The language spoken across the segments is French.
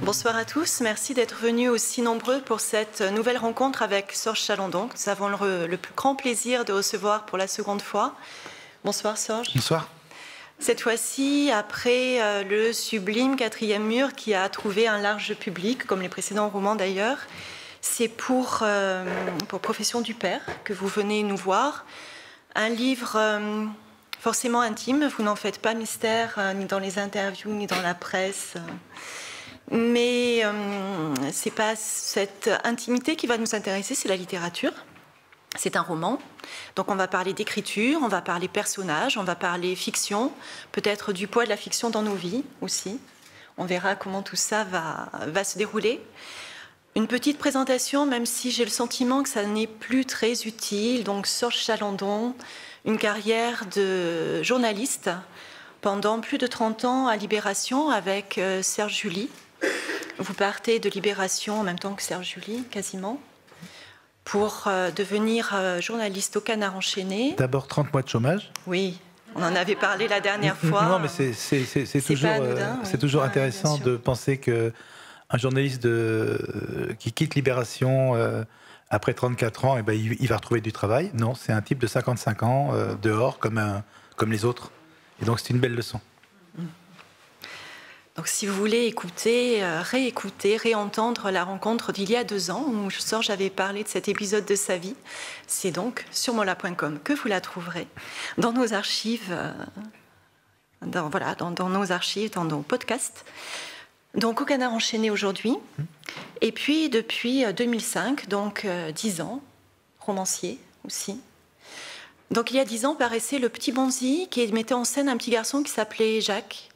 Bonsoir à tous, merci d'être venus aussi nombreux pour cette nouvelle rencontre avec Sorge Chalandon. Nous avons le, le, plus grand plaisir de recevoir pour la seconde fois. Bonsoir Sorge. Bonsoir. Cette fois-ci, après euh, le sublime quatrième mur qui a trouvé un large public, comme les précédents romans d'ailleurs, c'est pour, euh, pour Profession du Père que vous venez nous voir. Un livre euh, forcément intime, vous n'en faites pas mystère, ni dans les interviews, ni dans la presse. Mais c'est pas cette intimité qui va nous intéresser, c'est la littérature. C'est un roman, donc on va parler d'écriture, on va parler personnages, on va parler fiction, peut-être du poids de la fiction dans nos vies aussi. On verra comment tout ça va se dérouler. Une petite présentation, même si j'ai le sentiment que ça n'est plus très utile. Donc Sorge Chalandon, une carrière de journaliste pendant plus de 30 ans à Libération avec euh, Serge Julie. Vous partez de Libération en même temps que Serge Julie, quasiment pour euh, devenir euh, journaliste au Canard enchaîné. D'abord 30 mois de chômage. Oui, on en avait parlé la dernière fois. Non, mais c'est toujours, c'est toujours intéressant de penser que un journaliste de, qui quitte Libération après 34 ans, et eh ben, il, va retrouver du travail. Non, c'est un type de 55 ans dehors comme, comme les autres. Et donc c'est une belle leçon. Donc, si vous voulez écouter, euh, réécouter, réentendre la rencontre d'il y a deux ans où je sors, j'avais parlé de cet épisode de sa vie, c'est donc sur mola.com que vous la trouverez dans nos archives, euh, dans, voilà, dans, nos archives, dans nos podcasts. Donc, au Canard enchaîné aujourd'hui, et puis depuis 2005, euh, donc dix ans, romancier aussi. Donc, il y a dix ans paraissait Le Petit Bonzi qui mettait en scène un petit garçon qui s'appelait Jacques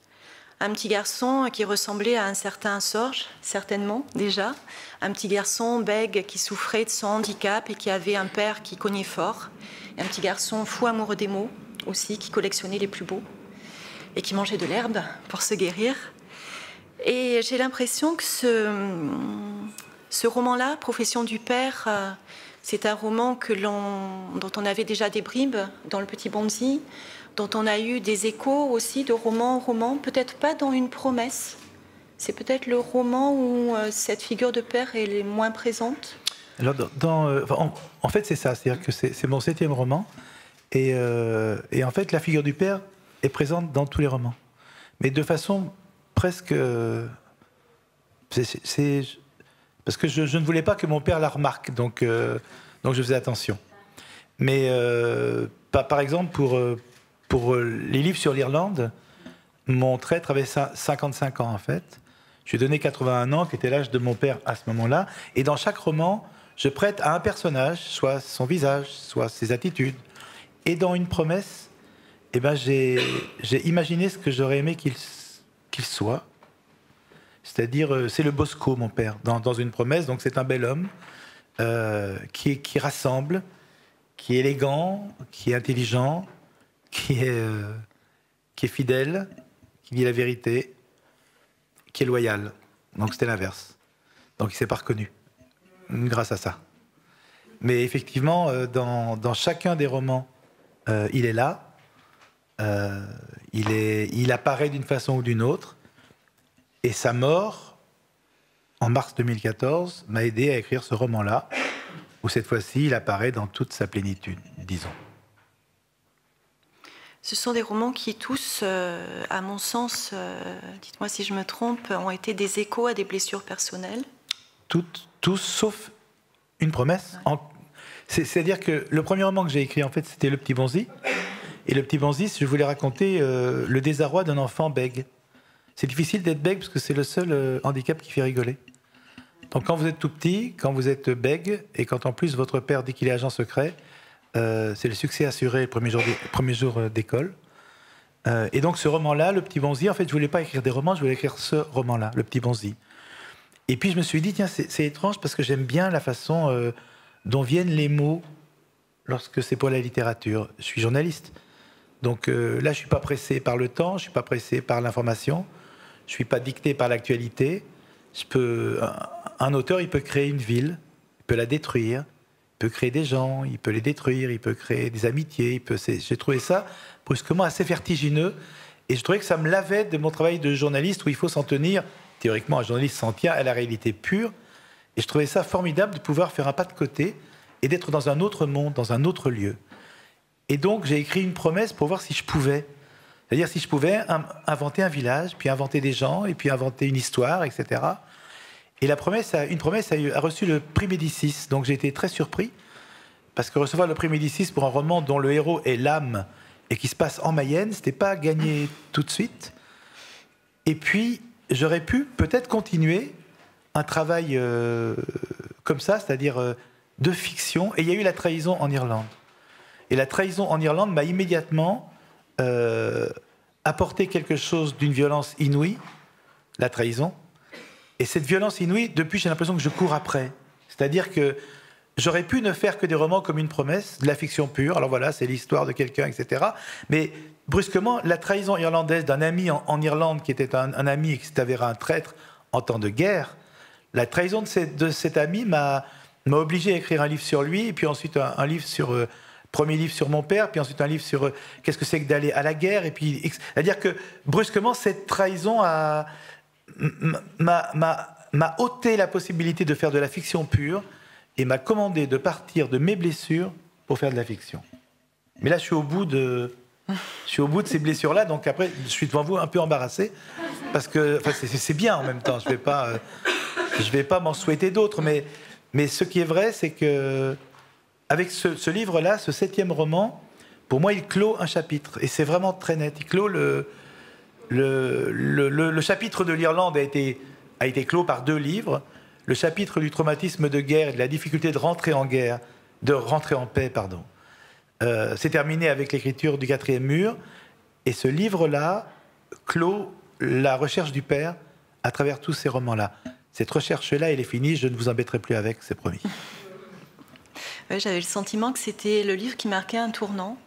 un petit garçon qui ressemblait à un certain Sorge, certainement déjà, un petit garçon bègue qui souffrait de son handicap et qui avait un père qui cognait fort, un petit garçon fou amoureux des mots aussi, qui collectionnait les plus beaux et qui mangeait de l'herbe pour se guérir. Et j'ai l'impression que ce, roman-là, Profession du père, euh, c'est un roman dont on avait déjà des bribes dans Le Petit Bonzi, dont on a eu des échos aussi de roman en roman, peut-être pas dans une promesse. C'est peut-être le roman où euh, cette figure de père est moins présente. Euh, en, fait, c'est ça. C'est-à-dire que c'est mon septième roman. Et, et, en fait, la figure du père est présente dans tous les romans. Mais de façon presque. c'est parce que je, ne voulais pas que mon père la remarque. Donc, donc je faisais attention. Mais par exemple, pour, pour euh, les livres sur l'Irlande, mon traître avait 55 ans en fait. Je lui ai donné 81 ans, qui était l'âge de mon père à ce moment-là. Et dans chaque roman, je prête à un personnage, soit son visage, soit ses attitudes. Et dans une promesse, eh ben, j'ai imaginé ce que j'aurais aimé qu'il soit. C'est-à-dire, euh, c'est le Bosco, mon père, dans, une promesse. Donc c'est un bel homme euh, qui, rassemble, qui est élégant, qui est intelligent, qui est, euh, qui est fidèle, qui dit la vérité, qui est loyal. Donc c'était l'inverse. Donc il s'est pas reconnu grâce à ça. Mais effectivement, dans, chacun des romans, il est là. Il, est, il apparaît d'une façon ou d'une autre. Et sa mort, en mars 2014, m'a aidé à écrire ce roman-là, où cette fois-ci, il apparaît dans toute sa plénitude, disons. Ce sont des romans qui tous, euh, à mon sens, euh, dites-moi si je me trompe, ont été des échos à des blessures personnelles. Toutes, tous, sauf une promesse. C'est-à-dire que le premier roman que j'ai écrit, en fait, c'était Le Petit Bonzi. Et Le Petit Bonzi, je voulais raconter euh, le désarroi d'un enfant bègue. C'est difficile d'être bègue parce que c'est le seul handicap qui fait rigoler. Donc quand vous êtes tout petit, quand vous êtes bègue, et quand en plus votre père dit qu'il est agent secret, euh, c'est le succès assuré le premier jour, euh, d'école. Euh, et donc ce roman-là, Le Petit Bonzi, en fait, je voulais pas écrire des romans, je voulais écrire ce roman-là, Le Petit Bonzi. Et puis je me suis dit, tiens, c'est étrange parce que j'aime bien la façon dont viennent les mots lorsque c'est pour la littérature. Je suis journaliste. Donc là, je suis pas pressé par le temps, je suis pas pressé par l'information, je suis pas dicté par l'actualité. Je peux, un, auteur, il peut créer une ville, il peut la détruire, peut créer des gens, il peut les détruire, il peut créer des amitiés. Il. J'ai trouvé ça brusquement assez vertigineux. Et je trouvais que ça me lavait de mon travail de journaliste où il faut s'en tenir, théoriquement, un journaliste s'en tient à la réalité pure. Et je trouvais ça formidable de pouvoir faire un pas de côté et d'être dans un autre monde, dans un autre lieu. Et donc, j'ai écrit une promesse pour voir si je pouvais. C'est-à-dire si je pouvais inventer un village, puis inventer des gens, et puis inventer une histoire, etc. Et la promesse, une promesse a, reçu le prix Médicis. Donc j'ai été très surpris, parce que recevoir le prix Médicis pour un roman dont le héros est l'âme et qui se passe en Mayenne, c'était pas gagné tout de suite. Et puis, j'aurais pu peut-être continuer un travail euh, comme ça, c'est-à-dire euh, de fiction. Et il y a eu la trahison en Irlande. Et la trahison en Irlande m'a immédiatement euh, apporté quelque chose d'une violence inouïe, la trahison. Et cette violence inouïe, depuis, j'ai l'impression que je cours après. C'est-à-dire que j'aurais pu ne faire que des romans comme une promesse, de la fiction pure. Alors voilà, c'est l'histoire de quelqu'un, etc. Mais brusquement, la trahison irlandaise d'un ami en, Irlande qui était un, ami et qui s'est avéré un traître en temps de guerre, la trahison de, cet ami m'a obligé à écrire un livre sur lui, et puis ensuite un, livre sur... Euh, premier livre sur mon père, puis ensuite un livre sur euh, qu'est-ce que c'est que d'aller à la guerre, et puis c'est-à-dire que brusquement cette trahison a m'a ôté la possibilité de faire de la fiction pure et m'a commandé de partir de mes blessures pour faire de la fiction. Mais là, je suis au bout de, je suis au bout de ces blessures-là, donc après, je suis devant vous un peu embarrassé parce que c'est bien en même temps. Je vais pas, euh, je vais pas m'en souhaiter d'autres, mais mais ce qui est vrai, c'est que avec ce, livre-là, ce septième roman, pour moi, il clôt un chapitre et c'est vraiment très net. Il clôt le le, le, chapitre de l'Irlande a été, a été clos par deux livres. Le chapitre du traumatisme de guerre et de la difficulté de rentrer en guerre, de rentrer en paix, pardon. Euh, c'est terminé avec l'écriture du quatrième mur. Et ce livre-là clôt la recherche du père à travers tous ces romans-là. Cette recherche-là, elle est finie, je ne vous embêterai plus avec, c'est promis. J'avais le sentiment que c'était le livre qui marquait un tournant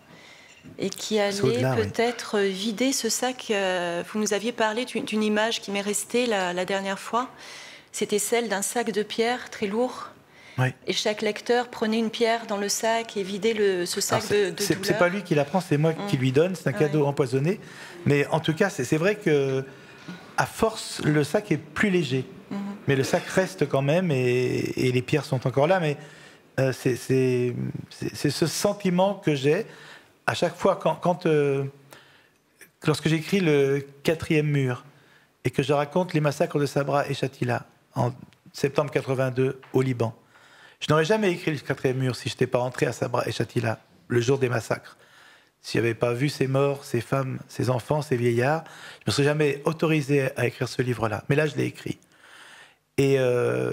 et qui allait peut-être vider ce sac. Euh, vous nous aviez parlé d'une image qui m'est restée la, dernière fois. C'était celle d'un sac de pierre très lourd. Et chaque lecteur prenait une pierre dans le sac et vidait le, ce sac de, de C'est pas lui qui la prend, c'est moi qui mm. lui donne. C'est un cadeau empoisonné. Mais en tout cas, c'est vrai que à force, le sac est plus léger. Mm-hmm. Mais le sac reste quand même et, les pierres sont encore là. Mais euh, c'est ce sentiment que j'ai à chaque fois, quand, euh, lorsque j'écris le quatrième mur et que je raconte les massacres de Sabra et Shatila en septembre 82 au Liban, je n'aurais jamais écrit le quatrième mur si je n'étais pas rentré à Sabra et Shatila le jour des massacres. Si je n'avais pas vu ces morts, ces femmes, ces enfants, ces vieillards, je ne serais jamais autorisé à écrire ce livre-là. Mais là, je l'ai écrit. Et, euh,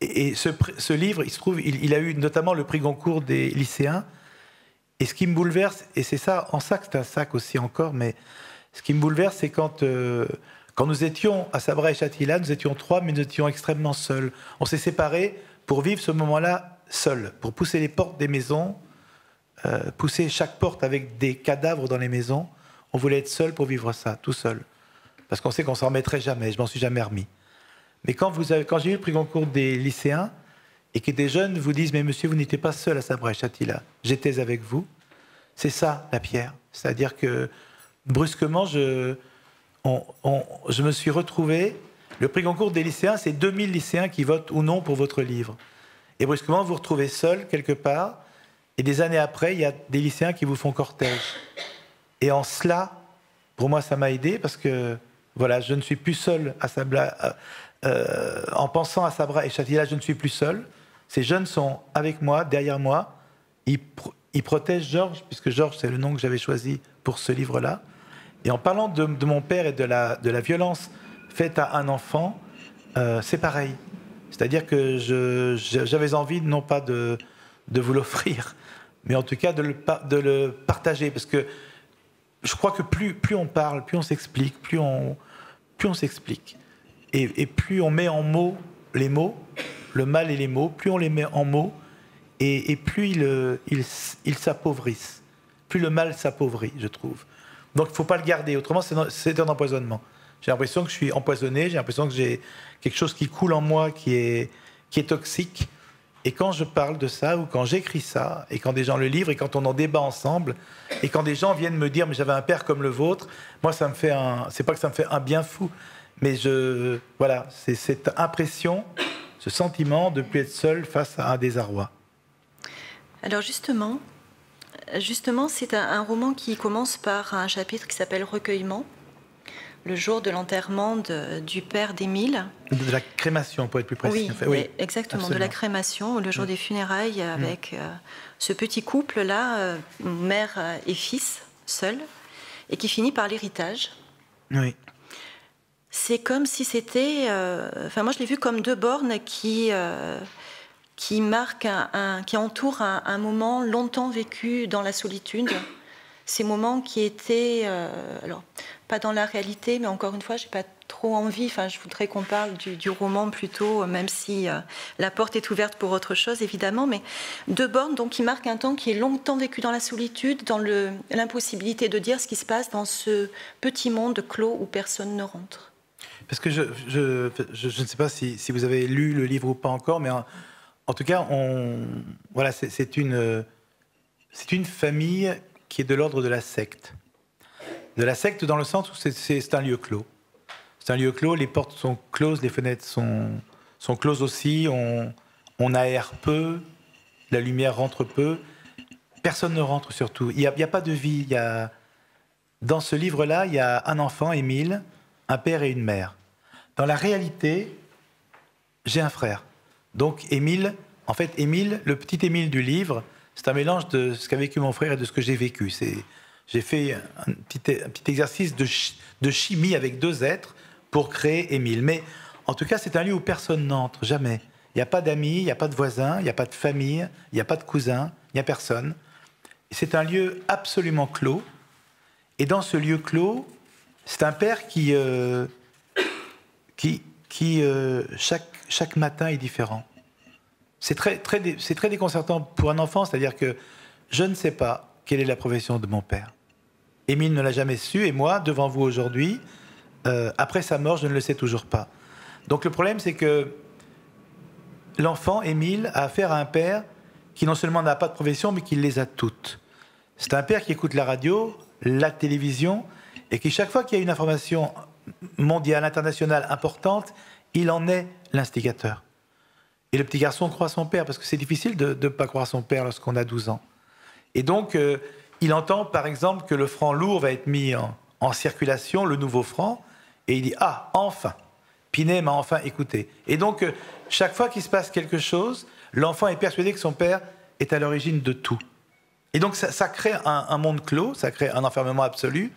et ce, livre, il se trouve, il, il, a eu notamment le prix Goncourt des lycéens. Et ce qui me bouleverse, et c'est ça, en sac, c'est un sac aussi encore, mais ce qui me bouleverse, c'est quand, euh, quand nous étions à Sabra et Chatila, nous étions trois, mais nous étions extrêmement seuls. On s'est séparés pour vivre ce moment-là seuls, pour pousser les portes des maisons, euh, pousser chaque porte avec des cadavres dans les maisons. On voulait être seul pour vivre ça, tout seul. Parce qu'on sait qu'on s'en remettrait jamais, je m'en suis jamais remis. Mais quand, vous avez, quand j'ai eu le prix concours des lycéens, et que des jeunes vous disent Mais monsieur, vous n'étiez pas seul à Sabra-Chatila, j'étais avec vous. C'est ça la pierre. C'est-à-dire que brusquement, je, me suis retrouvé. Le prix concours des lycéens, c'est 2000 lycéens qui votent ou non pour votre livre. Et brusquement, vous vous retrouvez seul quelque part. Et des années après, il y a des lycéens qui vous font cortège. Et en cela, pour moi, ça m'a aidé parce que voilà, je ne suis plus seul à Sabra. Euh, en pensant à Sabra et Chatila, je ne suis plus seul. Ces jeunes sont avec moi, derrière moi. Ils, protègent Georges, puisque Georges, c'est le nom que j'avais choisi pour ce livre-là. Et en parlant de, mon père et de la, violence faite à un enfant, euh, c'est pareil. C'est-à-dire que j'avais envie, non pas de, vous l'offrir, mais en tout cas de le, partager. Parce que je crois que plus, on parle, plus on s'explique, plus on s'explique. Et, plus on met en mots les mots, le mal et les mots, plus on les met en mots, et, plus ils il, il s'appauvrissent. Plus le mal s'appauvrit, je trouve. Donc il ne faut pas le garder, autrement c'est un empoisonnement. J'ai l'impression que je suis empoisonné, j'ai l'impression que j'ai quelque chose qui coule en moi qui est, qui est toxique. Et quand je parle de ça, ou quand j'écris ça, et quand des gens le livrent, et quand on en débat ensemble, et quand des gens viennent me dire, mais j'avais un père comme le vôtre, moi, ça me fait un. C'est pas que ça me fait un bien fou, mais je. Voilà, c'est cette impression, ce sentiment de ne plus être seul face à un désarroi. Alors, justement, justement c'est un, un roman qui commence par un chapitre qui s'appelle Recueillement le jour de l'enterrement du père d'Émile. De la crémation, pour être plus précis. Oui, exactement, de la crémation, le jour mm. des funérailles, mm. avec euh, ce petit couple-là, euh, mère et fils, seuls, et qui finit par l'héritage. Oui. C'est comme si c'était. Euh, enfin, moi, je l'ai vu comme deux bornes qui. qui marquent, un, qui entourent un, moment longtemps vécu dans la solitude, ces moments qui étaient, alors pas dans la réalité, mais encore une fois, j'ai pas trop envie. Enfin, je voudrais qu'on parle du, roman plutôt, même si euh, la porte est ouverte pour autre chose, évidemment. Mais deux bornes, donc, qui marquent un temps qui est longtemps vécu dans la solitude, dans l'impossibilité de dire ce qui se passe dans ce petit monde clos où personne ne rentre. Parce que je, je, je, ne sais pas si, si, vous avez lu le livre ou pas encore, mais en, tout cas, on, voilà, c'est une, une famille qui est de l'ordre de la secte de la secte dans le sens où c'est un lieu clos. C'est un lieu clos, les portes sont closes, les fenêtres sont, sont closes aussi, on, on aère peu, la lumière rentre peu, personne ne rentre surtout. Il n'y a, a, pas de vie. Il y a... Dans ce livre-là, il y a un enfant, Émile, un père et une mère. Dans la réalité, j'ai un frère. Donc Émile, en fait, Émile, le petit Émile du livre, c'est un mélange de ce qu'a vécu mon frère et de ce que j'ai vécu. J'ai fait un petit, un petit exercice de, de, chimie avec deux êtres pour créer Émile. Mais en tout cas, c'est un lieu où personne n'entre, jamais. Il n'y a pas d'amis, il n'y a pas de voisins, il n'y a pas de famille, il n'y a pas de cousins, il n'y a personne. C'est un lieu absolument clos. Et dans ce lieu clos, c'est un père qui, euh, qui, qui euh, chaque, chaque matin est différent. C'est très, très, très déconcertant pour un enfant, c'est-à-dire que je ne sais pas quelle est la profession de mon père. Émile ne l'a jamais su, et moi, devant vous aujourd'hui, euh, après sa mort, je ne le sais toujours pas. Donc le problème, c'est que l'enfant, Émile, a affaire à un père qui non seulement n'a pas de profession, mais qui les a toutes. C'est un père qui écoute la radio, la télévision, et qui, chaque fois qu'il y a une information mondiale, internationale importante, il en est l'instigateur. Et le petit garçon croit son père, parce que c'est difficile de ne pas croire son père lorsqu'on a 12 ans. Et donc, euh, il entend par exemple que le franc lourd va être mis en, circulation, le nouveau franc, et il dit Ah, enfin Pinet m'a enfin écouté. Et donc, euh, chaque fois qu'il se passe quelque chose, l'enfant est persuadé que son père est à l'origine de tout. Et donc, ça, crée un, monde clos, ça crée un enfermement absolu.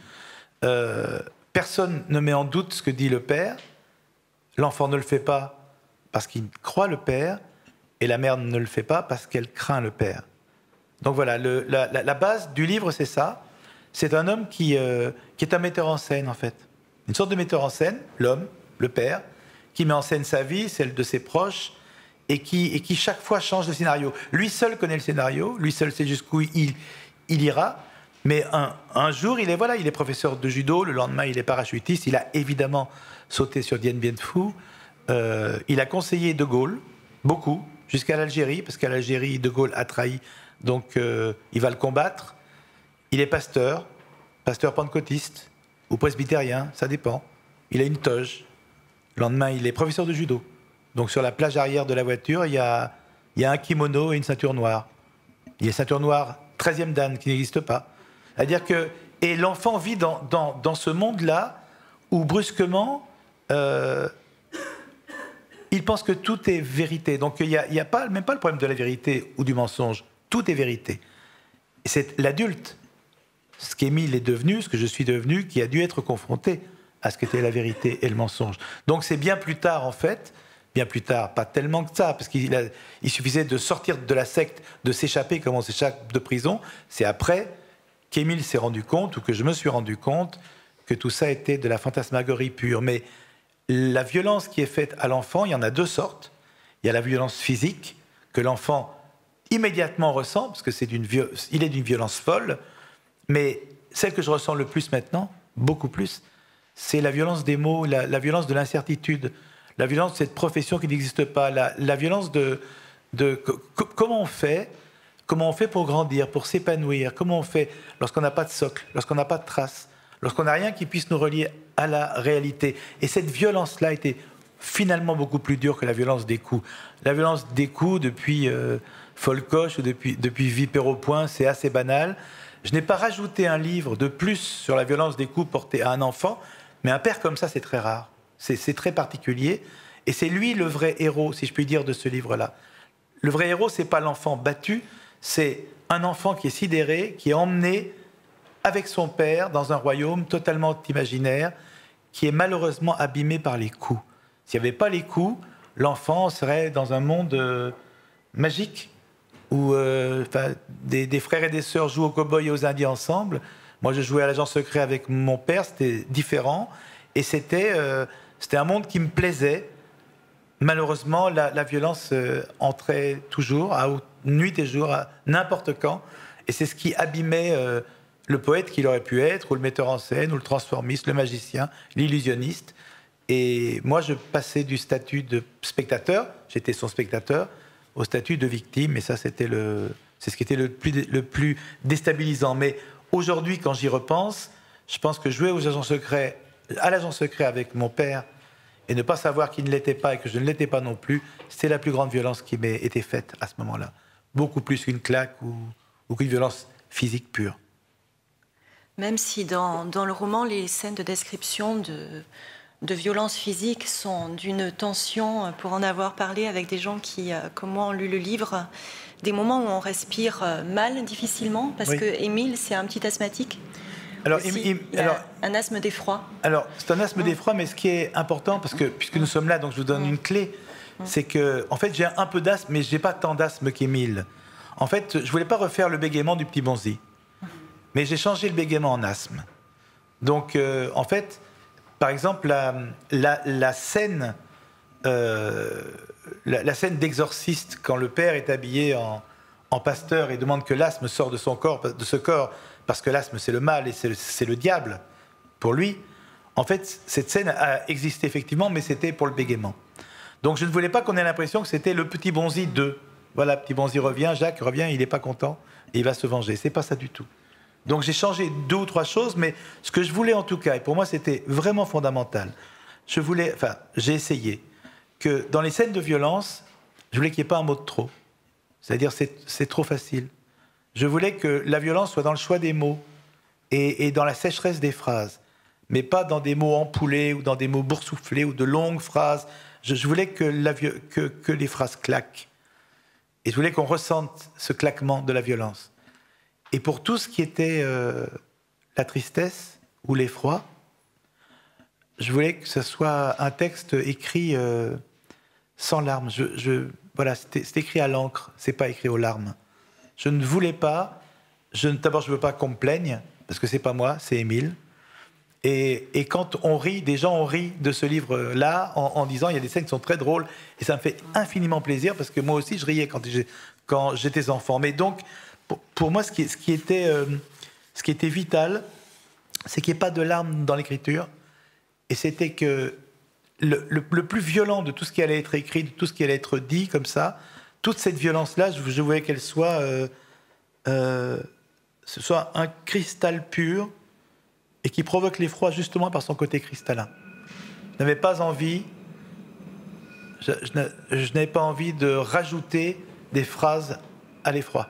Euh, personne ne met en doute ce que dit le père. L'enfant ne le fait pas parce qu'il croit le père, et la mère ne le fait pas parce qu'elle craint le père. Donc voilà, la, base du livre, c'est ça. C'est un homme qui, euh, qui est un metteur en scène, en fait. Une sorte de metteur en scène, l'homme, le père, qui met en scène sa vie, celle de ses proches, et qui, et qui chaque fois change de scénario. Lui seul connaît le scénario, lui seul sait jusqu'où il, il ira. Mais un, jour, il est voilà, il est professeur de judo. Le lendemain, il est parachutiste. Il a évidemment sauté sur Dien Bien Phu. Euh, il a conseillé De Gaulle beaucoup jusqu'à l'Algérie, parce qu'à l'Algérie, De Gaulle a trahi donc euh, il va le combattre. Il est pasteur, pasteur pentecôtiste ou presbytérien, ça dépend. Il a une toge. Le lendemain, il est professeur de judo. Donc sur la plage arrière de la voiture, il y a, un kimono et une ceinture noire. Il y a ceinture noire 13e dan qui n'existe pas. C'est-à-dire que. Et l'enfant vit dans, ce monde-là où brusquement, euh, il pense que tout est vérité. Donc il n'y a, a pas, même pas le problème de la vérité ou du mensonge. Tout est vérité. C'est l'adulte, ce qu'Émile est devenu, ce que je suis devenu, qui a dû être confronté à ce qu'était la vérité et le mensonge. Donc c'est bien plus tard, en fait, bien plus tard, pas tellement que ça, parce qu'il il suffisait de sortir de la secte, de s'échapper comme on s'échappe de prison. C'est après qu'Émile s'est rendu compte, ou que je me suis rendu compte, que tout ça était de la fantasmagorie pure. Mais la violence qui est faite à l'enfant, il y en a deux sortes. Il y a la violence physique, que l'enfant immédiatement ressent, parce que est d'une violence folle, mais celle que je ressens le plus maintenant, beaucoup plus, c'est la violence des mots, la, violence de l'incertitude, la violence de cette profession qui n'existe pas, la, violence de, de comment on fait, comment on fait pour grandir, pour s'épanouir, comment on fait lorsqu'on n'a pas de socle, lorsqu'on n'a pas de traces, lorsqu'on n'a rien qui puisse nous relier à la réalité? Et cette violence-là était finalement beaucoup plus dure que la violence des coups. La violence des coups, depuis euh, Folcoche ou depuis, depuis au point, c'est assez banal. Je n'ai pas rajouté un livre de plus sur la violence des coups portés à un enfant, mais un père comme ça, c'est très rare. C'est très particulier. Et c'est lui le vrai héros, si je puis dire, de ce livre-là. Le vrai héros, c'est pas l'enfant battu, c'est un enfant qui est sidéré, qui est emmené avec son père dans un royaume totalement imaginaire, qui est malheureusement abîmé par les coups. S'il n'y avait pas les coups, l'enfant serait dans un monde euh, magique où euh, des, frères et des sœurs jouent aux cow-boys et aux indiens ensemble. Moi, je jouais à l'agent secret avec mon père, c'était différent. Et c'était euh, un monde qui me plaisait. Malheureusement, la, violence entrait toujours, à nuit et jour, n'importe quand. Et c'est ce qui abîmait le poète qu'il aurait pu être, ou le metteur en scène, ou le transformiste, le magicien, l'illusionniste. Et moi, je passais du statut de spectateur, j'étais son spectateur, au statut de victime, et ça, c'était le, c'est ce qui était le plus, le plus déstabilisant. Mais aujourd'hui, quand j'y repense, je pense que jouer aux agents secrets, à l'agent secret avec mon père, et ne pas savoir qu'il ne l'était pas et que je ne l'étais pas non plus, c'était la plus grande violence qui m'ait été faite à ce moment-là. Beaucoup plus qu'une claque ou, ou qu'une violence physique pure. Même si dans, dans, le roman, les scènes de description de, de violences physiques sont d'une tension, pour en avoir parlé avec des gens qui, euh, comme moi, ont lu le livre, des moments où on respire euh, mal, difficilement, parce que Émile, c'est un petit asthmatique. Alors, alors, un asthme d'effroi. Alors, c'est un asthme d'effroi, mais ce qui est important, parce que puisque nous sommes là, donc je vous donne une clé, c'est que, en fait, j'ai un peu d'asthme, mais je n'ai pas tant d'asthme qu'Émile. En fait, je voulais pas refaire le bégaiement du petit bonzi mais j'ai changé le bégaiement en asthme. Donc, euh, en fait, par exemple, la, scène, euh, la, scène d'exorciste, quand le père est habillé en, pasteur et demande que l'asthme sorte de son corps, de ce corps, parce que l'asthme c'est le mal et c'est le diable pour lui. En fait, cette scène a existé effectivement, mais c'était pour le bégaiement. Donc, je ne voulais pas qu'on ait l'impression que c'était le petit bonzi de. Voilà, petit bonzi revient, Jacques revient, il n'est pas content, il va se venger. C'est pas ça du tout. Donc j'ai changé deux ou trois choses, mais ce que je voulais en tout cas, et pour moi c'était vraiment fondamental, je voulais, enfin j'ai essayé que dans les scènes de violence, je voulais qu'il n'y ait pas un mot de trop. C'est-à-dire c'est trop facile. Je voulais que la violence soit dans le choix des mots et, dans la sécheresse des phrases, mais pas dans des mots empoulés ou dans des mots boursouflés ou de longues phrases. Je, voulais que, les phrases claquent. Et je voulais qu'on ressente ce claquement de la violence. Et pour tout ce qui était euh, la tristesse ou l'effroi, je voulais que ce soit un texte écrit euh, sans larmes. Voilà, c'est écrit à l'encre, c'est pas écrit aux larmes. Je ne voulais pas. D'abord, je ne veux pas qu'on me plaigne parce que c'est pas moi, c'est Émile. Et, quand on rit, des gens ont ri de ce livre-là en, disant il y a des scènes qui sont très drôles et ça me fait infiniment plaisir parce que moi aussi je riais quand j'étais enfant. Mais donc pour, moi, ce qui, était, euh, ce qui était vital, c'est qu'il n'y ait pas de larmes dans l'écriture. Et c'était que le, plus violent de tout ce qui allait être écrit, de tout ce qui allait être dit comme ça, toute cette violence-là, je, voulais qu'elle euh, euh, soit un cristal pur et qui provoque l'effroi justement par son côté cristallin. Je n'avais pas envie, je, je n'avais pas envie de rajouter des phrases à l'effroi.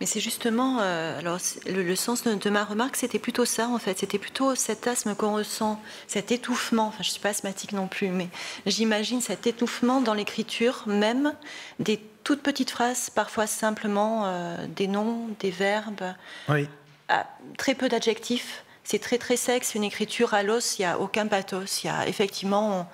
Mais c'est justement, euh, alors le, sens de, ma remarque, c'était plutôt ça en fait. C'était plutôt cet asthme qu'on ressent, cet étouffement. Enfin, je suis pas asthmatique non plus, mais j'imagine cet étouffement dans l'écriture même des toutes petites phrases, parfois simplement euh, des noms, des verbes, oui. Très peu d'adjectifs. C'est très très sec. C'est une écriture à l'os. Il y a aucun pathos. Il y a effectivement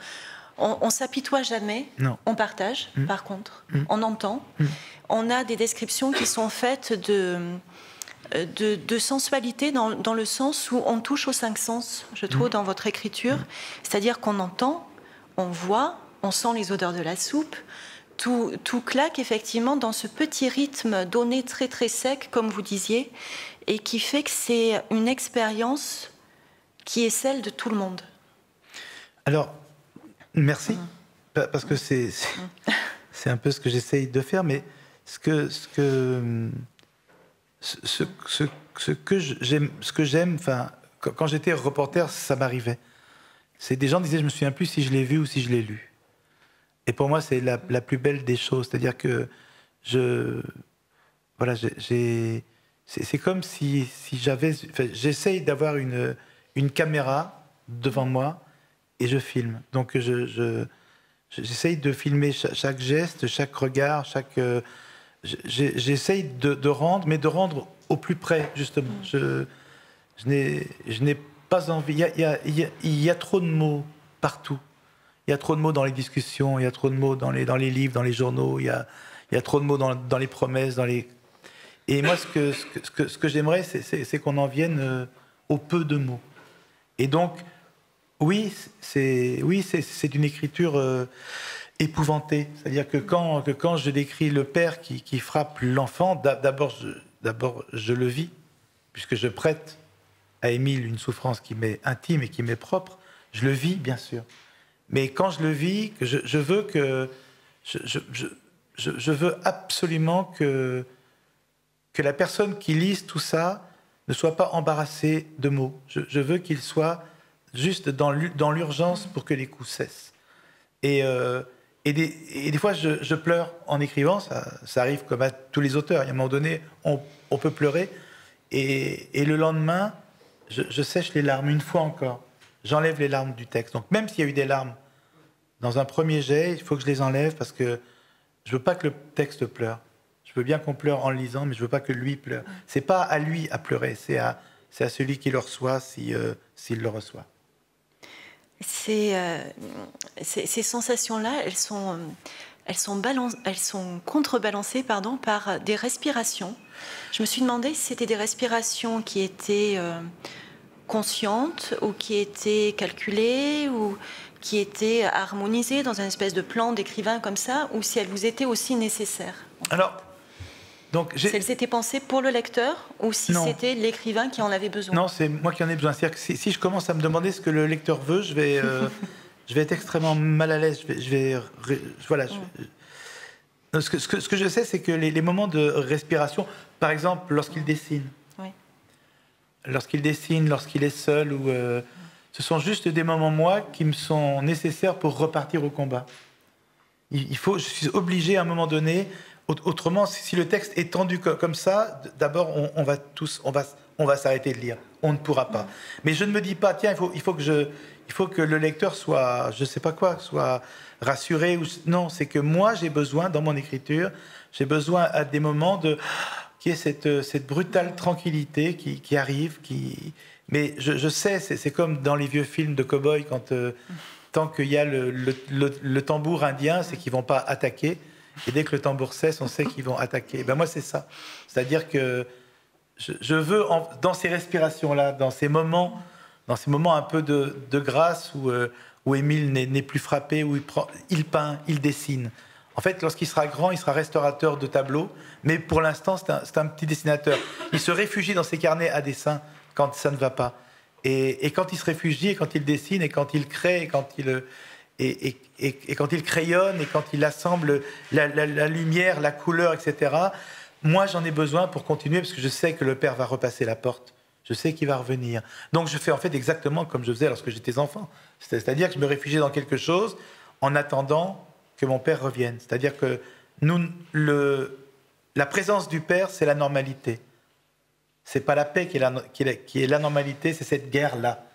on, on s'apitoie jamais, on partage, mm. par contre, mm. on entend. Mm. On a des descriptions qui sont faites de, de, sensualité dans, le sens où on touche aux cinq sens, je trouve, dans votre écriture. C'est-à-dire qu'on entend, on voit, on sent les odeurs de la soupe. Tout, tout, claque effectivement dans ce petit rythme donné très très sec, comme vous disiez, et qui fait que c'est une expérience qui est celle de tout le monde. Alors, Merci. Parce que c'est c'est un peu ce que j'essaye de faire, mais ce que, ce que, ce, ce, ce que j'aime, ce que j'aime, enfin, quand j'étais reporter, ça m'arrivait. C'est des gens disaient, je me souviens plus si je l'ai vu ou si je l'ai lu. Et pour moi, c'est la, la, plus belle des choses, c'est-à-dire que je, voilà, j'ai, c'est comme si, si j'essaye d'avoir une, caméra devant moi et je filme. Donc je, je J'essaye de filmer chaque, geste, chaque regard, chaque. Euh, j'essaye de, rendre, mais de rendre au plus près, justement. Je, n'ai pas envie. Il y, a, trop de mots partout. Il y a trop de mots dans les discussions, il y a trop de mots dans les, livres, dans les journaux, il y a, trop de mots dans les promesses, dans les. Et moi, ce que, ce que, ce que, j'aimerais, c'est qu'on en vienne euh, au peu de mots. Et donc, oui, c'est oui, une écriture euh, épouvantée. C'est-à-dire que quand, que quand je décris le père qui, qui frappe l'enfant, d'abord je, je le vis, puisque je prête à Émile une souffrance qui m'est intime et qui m'est propre. Je le vis, bien sûr. Mais quand je le vis, je, je veux que je, je, je, veux absolument que que la personne qui lise tout ça ne soit pas embarrassée de mots. Je, veux qu'il soit juste dans l'urgence pour que les coups cessent. Et, euh, des, fois, je, pleure en écrivant, ça, arrive comme à tous les auteurs. Il y un moment donné, on, peut pleurer, et, le lendemain, je, sèche les larmes une fois encore. J'enlève les larmes du texte. Donc même s'il y a eu des larmes dans un premier jet, il faut que je les enlève parce que je veux pas que le texte pleure. Je veux bien qu'on pleure en le lisant, mais je veux pas que lui pleure. C'est pas à lui à pleurer, c'est à, à celui qui le reçoit euh, s'il le reçoit. Euh, ces, ces sensations-là, elles sont, elles sont, elles sont contrebalancées pardon, par des respirations. Je me suis demandé si c'était des respirations qui étaient euh, conscientes ou qui étaient calculées ou qui étaient harmonisées dans un espèce de plan d'écrivain comme ça, ou si elles vous étaient aussi nécessaires. Alors, donc, étaient pensées pour le lecteur ou si c'était l'écrivain qui en avait besoin? Non, c'est moi qui en ai besoin. C'est-à-dire que si, je commence à me demander ce que le lecteur veut, je vais, euh, je vais être extrêmement mal à l'aise. Je vais, voilà. Mm. ce, que, ce, que, je sais, c'est que les, moments de respiration, par exemple, lorsqu'il dessine, oui. lorsqu'il dessine, lorsqu'il est seul, ou, euh, ce sont juste des moments, moi, qui me sont nécessaires pour repartir au combat. Il, il faut, je suis obligé à un moment donné Autrement, si le texte est tendu comme ça, d'abord, on, va tous, on va, on va s'arrêter de lire. On ne pourra pas. Mais je ne me dis pas, tiens, il faut, il faut que je, il faut que le lecteur soit, je sais pas quoi, soit rassuré. Ou, non, c'est que moi, j'ai besoin, dans mon écriture, j'ai besoin à des moments de, qui est cette, cette brutale tranquillité qui, arrive, qui. Mais je, sais, c'est comme dans les vieux films de cow-boy, quand euh, tant qu'il y a le, le, le tambour indien, c'est qu'ils vont pas attaquer. Et dès que le tambour cesse, on sait qu'ils vont attaquer. ben moi, c'est ça. C'est-à-dire que je, veux, dans ces respirations-là, dans ces moments, dans ces moments un peu de, grâce où, euh, où Émile n'est plus frappé, où il, peint, il dessine. En fait, lorsqu'il sera grand, il sera restaurateur de tableaux, mais pour l'instant, c'est un, petit dessinateur. Il se réfugie dans ses carnets à dessin quand ça ne va pas. Et, et, quand il se réfugie, et quand il dessine, et quand il crée, et quand il, et, quand il crayonne et quand il assemble la, lumière, la couleur, etc., moi j'en ai besoin pour continuer parce que je sais que le père va repasser la porte. Je sais qu'il va revenir. Donc je fais en fait exactement comme je faisais lorsque j'étais enfant. C'est-à-dire que je me réfugiais dans quelque chose en attendant que mon père revienne. C'est-à-dire que nous, le, la présence du père, c'est la normalité. C'est pas la paix qui est la, qui est la normalité, c'est cette guerre-là.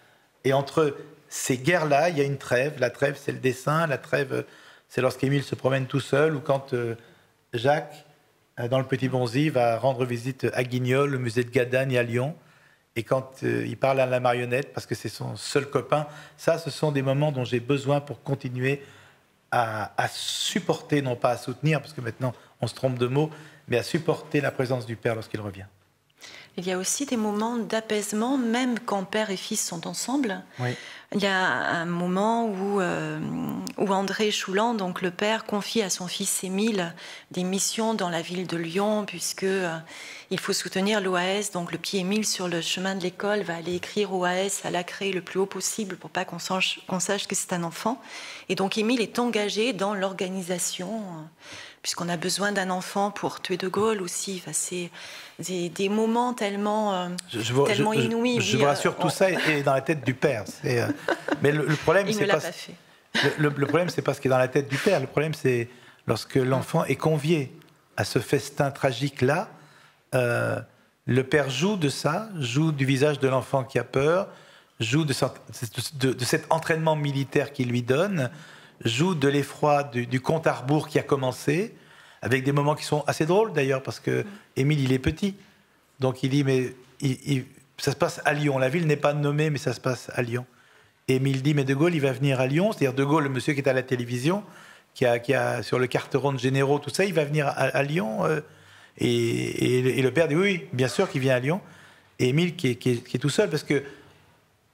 Et entre ces guerres-là, il y a une trêve. La trêve, c'est le dessin. La trêve, c'est lorsqu'Émile se promène tout seul ou quand euh, Jacques, euh, dans le Petit Bonzi, va rendre visite à Guignol, au musée de Gadagne à Lyon. Et quand euh, il parle à la marionnette, parce que c'est son seul copain, ça, ce sont des moments dont j'ai besoin pour continuer à, à, supporter, non pas à soutenir, parce que maintenant on se trompe de mots, mais à supporter la présence du Père lorsqu'il revient. Il y a aussi des moments d'apaisement, même quand père et fils sont ensemble. Oui. Il y a un moment où, euh, où André Choulan, donc le père, confie à son fils Émile des missions dans la ville de Lyon, puisque euh, il faut soutenir l'OAS. Donc le petit Émile sur le chemin de l'école va aller écrire OAS à la craie le plus haut possible pour pas qu'on sache, qu'on sache que c'est un enfant. Et donc Émile est engagé dans l'organisation puisqu'on a besoin d'un enfant pour tuer De Gaulle aussi. Enfin, c'est des, moments tellement, euh, tellement inouïs. Je, vous rassure, tout ça est dans la tête du père. Euh, mais le, problème, c'est pas, pas fait. Le, problème, c'est pas ce qui est dans la tête du père. Le problème, c'est lorsque l'enfant est convié à ce festin tragique-là. Euh, le père joue de ça, joue du visage de l'enfant qui a peur, joue de, de cet entraînement militaire qu'il lui donne, joue de l'effroi du, compte à rebours qui a commencé, avec des moments qui sont assez drôles d'ailleurs, parce que Émile, il est petit. Donc il dit, mais ça se passe à Lyon. La ville n'est pas nommée, mais ça se passe à Lyon. Et Émile dit, mais De Gaulle, il va venir à Lyon. C'est-à-dire De Gaulle, le monsieur qui est à la télévision, qui a, qui a sur le carteron de généraux, tout ça, il va venir à, Lyon. Euh, et, le père dit, oui, bien sûr qu'il vient à Lyon. Et Émile qui est, qui est, tout seul, parce que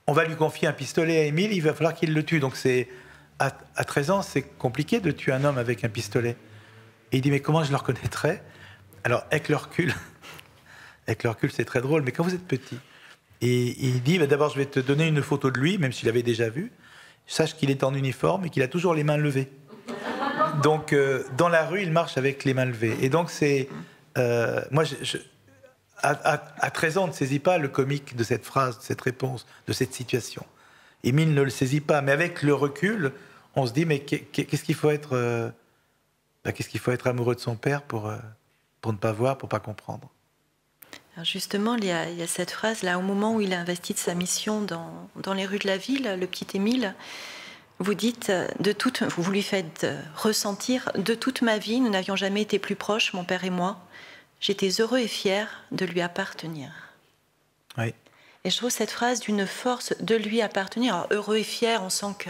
on va lui confier un pistolet à Émile, il va falloir qu'il le tue. Donc c'est à, 13 ans, c'est compliqué de tuer un homme avec un pistolet. Et il dit, mais comment je le reconnaîtrais? Alors, avec le recul, avec le recul, c'est très drôle, mais quand vous êtes petit, et il dit, bah, d'abord, je vais te donner une photo de lui, même s'il avait déjà vu, sache qu'il est en uniforme et qu'il a toujours les mains levées. Donc, euh, dans la rue, il marche avec les mains levées. Et donc, c'est... Euh, moi, je, à, 13 ans, on ne saisit pas le comique de cette phrase, de cette réponse, de cette situation. Émile ne le saisit pas. Mais avec le recul, on se dit, mais qu'est-ce qu'il faut être... Euh, bah, qu'est-ce qu'il faut être amoureux de son père pour, euh, pour ne pas voir, pour ne pas comprendre? Justement, il y, a, cette phrase là, au moment où il a investi de sa mission dans, dans les rues de la ville, le petit Émile, vous dites, de toute, vous lui faites ressentir, de toute ma vie, nous n'avions jamais été plus proches, mon père et moi. J'étais heureux et fier de lui appartenir. Oui. Et je trouve cette phrase d'une force de lui appartenir. heureux et fier, on sent que